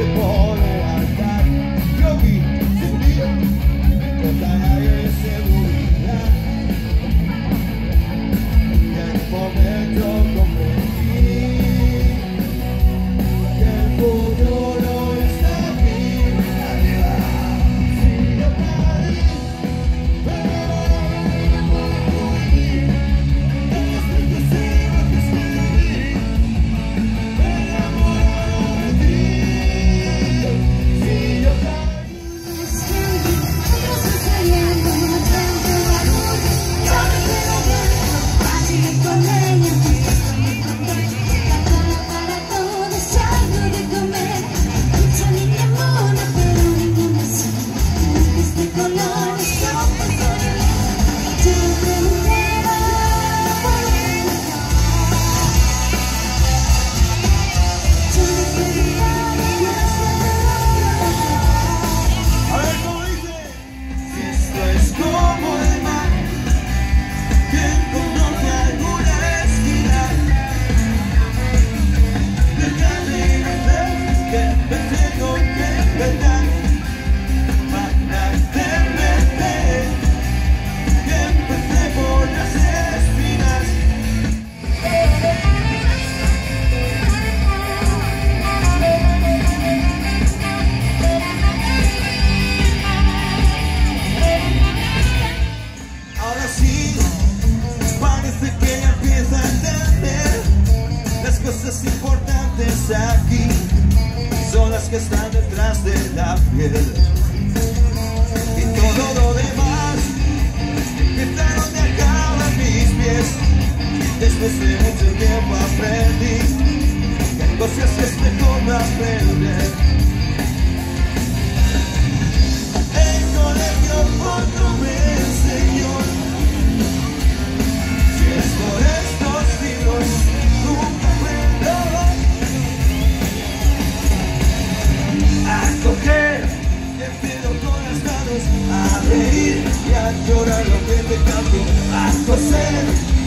Que desde mucho tiempo aprendí que hay cosas que es mejor no aprender. El colegio poco me enseñó que es por estos libros nunca me A coger el pelo con las manos, a reír y a llorar lo que te cambio, a coser.